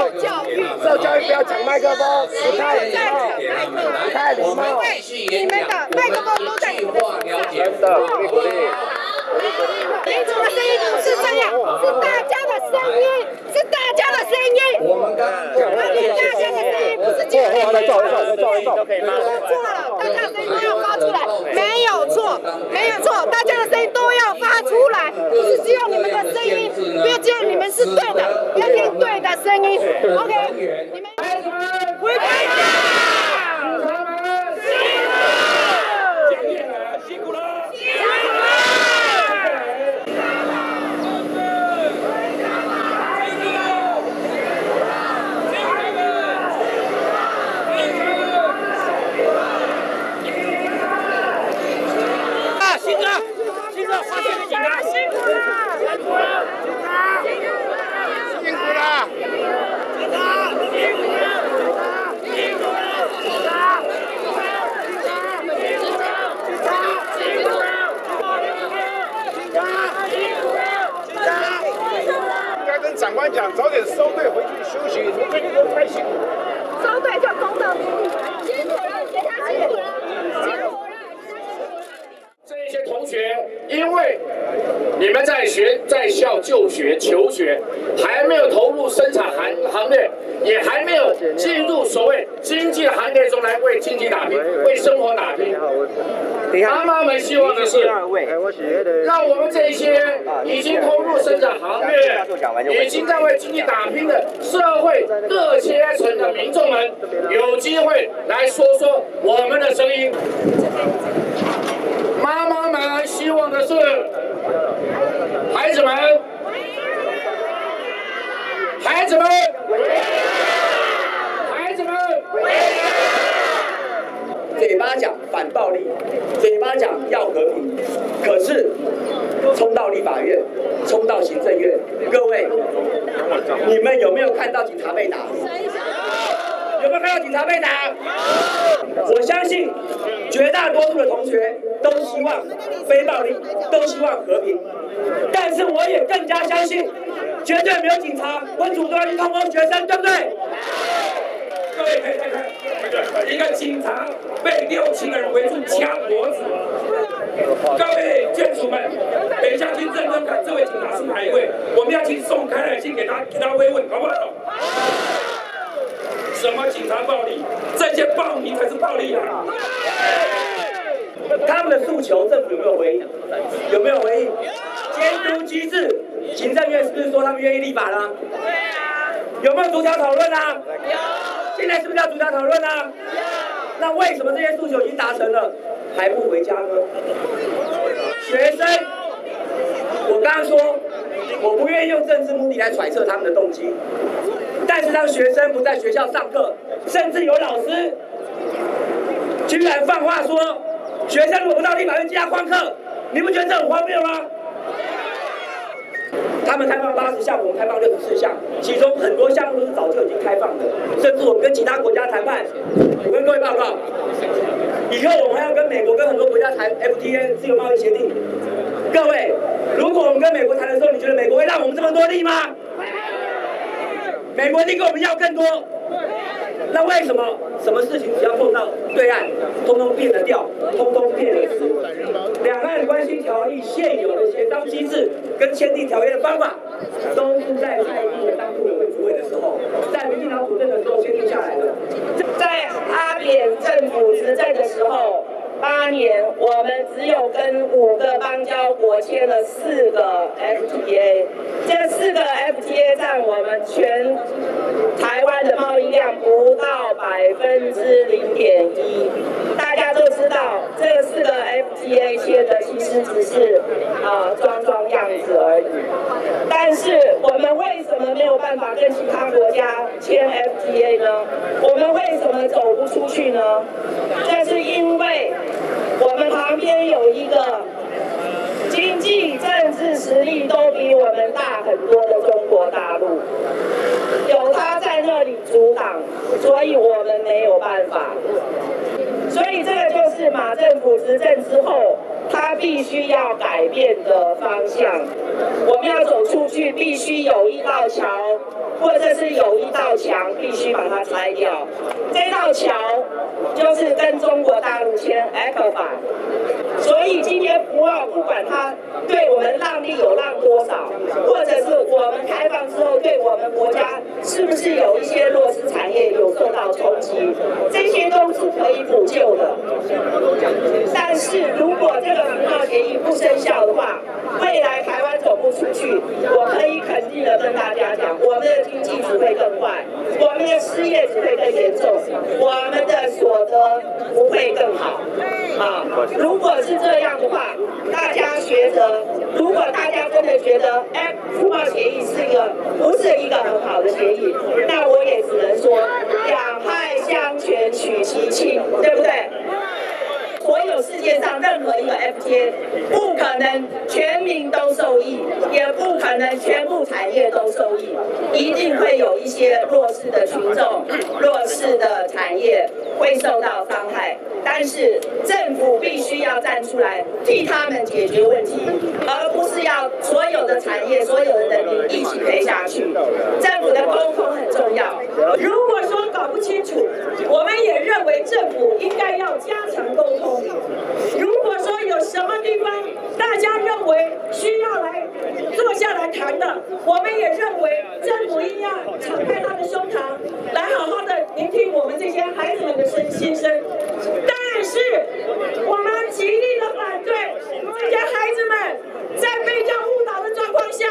受教育。受教育不要抢麦克风，不太礼貌。给他们来，太礼我们貌。继续演讲，我们一句话了解。真的，鼓励鼓励。民主的声音不是这样，是大家的声音，是大家的声音。我们刚刚讲哪里大家的声音不是这样？后来照一照，再照一照，可以？错了，大家的声音要发出来，没有错，没有错，大家的声音都要发出来，不是只有你们的声音，是对的，要听对的声音。OK，你们。孩子们，回家！他们辛苦了。啊，辛苦了，辛苦了，花钱的警察，辛苦了，辛苦了，警察，辛苦了，辛苦了，警察，辛苦了，辛苦了，警察，警察，辛苦了，警察，辛苦了，警察，辛苦了，警察，应该跟长官讲，早点收队回去休息。你们最近都太辛苦了。收队就公道服务，辛苦了，给他辛苦了，辛苦了。这一些同学，因为你们在学在校就学求学，还没有投入生产行行列，也还没有进入所谓行列中来为经济打拼，为生活打拼。妈妈们希望的是，让我们这些已经投入生产行业，已经在为经济打拼的社会各阶层的民众们，有机会来说说我们的声音。妈妈们希望的是，孩子们，孩子们，孩子们，嘴巴讲反暴力，嘴巴讲要和平，可是冲到立法院，冲到行政院，各位，你们有没有看到警察被打？有没有看到警察被打？我相信绝大多数的同学都希望非暴力，都希望和平，但是我也更加相信，绝对没有警察会主动去通风学生，对不对？各位可以看看，一个警察被六七个人围住掐脖子。各位眷属们，等一下去认真看，这位警察是哪一位？我们要去送开来先给他给他慰问，好不好？什么警察暴力？这些暴民才是暴力啊！他们的诉求，政府有没有回应？有没有回应？监督机制，行政院是不是说他们愿意立法了？对啊。有没有逐条讨论啊？有。现在是不是要逐条讨论啊？有。那为什么这些诉求已经达成了，还不回家呢？学生，我刚刚说，我不愿意用政治目的来揣测他们的动机，但是当学生不在学校上课，甚至有老师居然放话说，学生如果不到立法院记他旷课，你不觉得这很荒谬吗？他们开放八十项，我们开放六十四项，其中很多项目都是早就已经开放的，甚至我们跟其他国家谈判，我跟各位报告，以后我们还要跟美国跟很多国家谈 FTA 自由贸易协定。各位，如果我们跟美国谈的时候，你觉得美国会让我们这么多利吗？美国一定跟我们要更多。那为什么什么事情只要碰到对岸，通通变了调，通通变了质？两岸关系条例现有的协商机制跟签订条约的方法，都是在蔡英文当副委员主委的时候，在民进党主政的时候签订下来的。在阿扁政府执政的时候，八年我们只有跟五个邦交国签了四个 FTA，这四个 FTA 占我们全台湾的贸易量不到百分之零点一。大家都知道，这四个 FTA 签的其实只是啊装装样子而已。但是我们为什么没有办法跟其他国家签 FTA 呢？我们为什么走不出去呢？这是因为旁边有一个经济、政治实力都比我们大很多的中国大陆，有他在那里阻挡，所以我们没有办法。所以这个就是马政府执政之后，他必须要改变的方向。我们要走出去，必须有一道桥，或者是有一道墙，必须把它拆掉。这道墙就是跟中国大陆签 ECFA。所以今天不要不管它对我们让利有让多少，或者是我们开放之后对我们国家是不是有一些弱势产业有受到冲击，这些都是可以补救的。但是如果这个服贸协议不生效的话，未来台湾走不出去，我可以肯定的跟大家讲，我们的经济只会更坏，我们的失业只会更严重，我们的所得不会更好。啊，如果是这样的话，大家觉得，如果大家真的觉得，哎，服贸协议是一个不是一个很好的协议，那我也只能说，两害相权取其轻，对不对？所有世界上任何一个 FTA 不可能全民都受益，也不可能全部产业都受益，一定会有一些弱势的群众、弱势的产业会受到伤害。但是政府必须要站出来替他们解决问题，而不是要所有的产业、所有的人民一起赔下去。政府的沟通很重要。如果说搞不清楚，我们也认为政府应该要加强沟通。如果说有什么地方大家认为需要来坐下来谈的，我们也认为政府应要敞开他的胸膛，来好好的聆听我们这些孩子们的声心声。但是我们极力的反对这些孩子们在被教误导的状况下，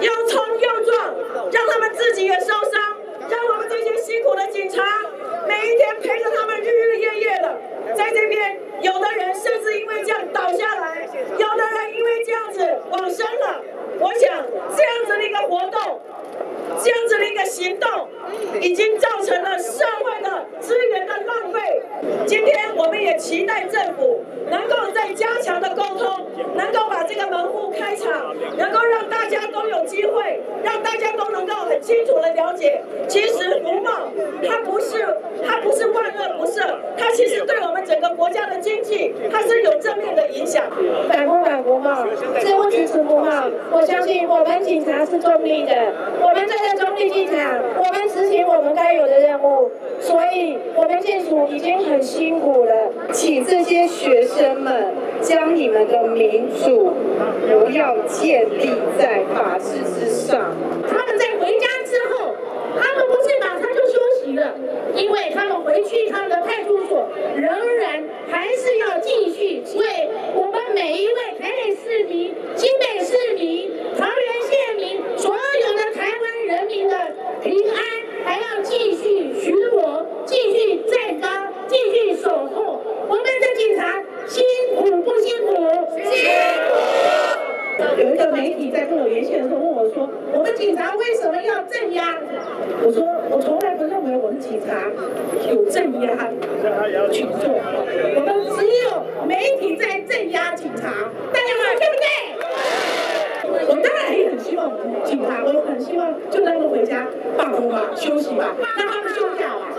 又冲又撞，让他们自己也受伤，让我们这些辛苦的警察每一天陪着他们日日夜夜的，在这边有的人甚至因为这样倒下来，有的人因为这样子往生了。我想这样子的一个活动，这样子的一个行动，已经造成了社会的资源的浪费。今天我们也期待政府能够再加强的沟通，能够把这个门户开敞，能够让大家都有，让大家都能够很清楚的了解，其实服贸它不是它不是万恶不赦，它其实对我们整个国家的经济它是有正面的影响。反不反服贸？支不支持服贸？我相信我们警察是中立的，我们站在中立立场，我们执行我们该有的任务。所以，我们建署已经很辛苦了，请这些学生们将你们的民主不要建立在法治之上。他们在回家之后，他们不是马上就休息了，因为他们回去他们的派出所，仍然还是要继续为我们每一位台北市民、新北市民、桃园县民、所有的台湾人民的平安，还要继续巡逻、继续站岗、继续守候。我们的警察辛苦不辛苦？辛苦。有一个媒体在跟我连线的时候问我说：“我们警察为什么要镇压？”我说：“我从来不认为我们警察有镇压群众，我们只有媒体在镇压警察，大家说对不对？”我当然也很希望警察，我很希望就让他们回家罢工吧、休息吧，让他们休假吧。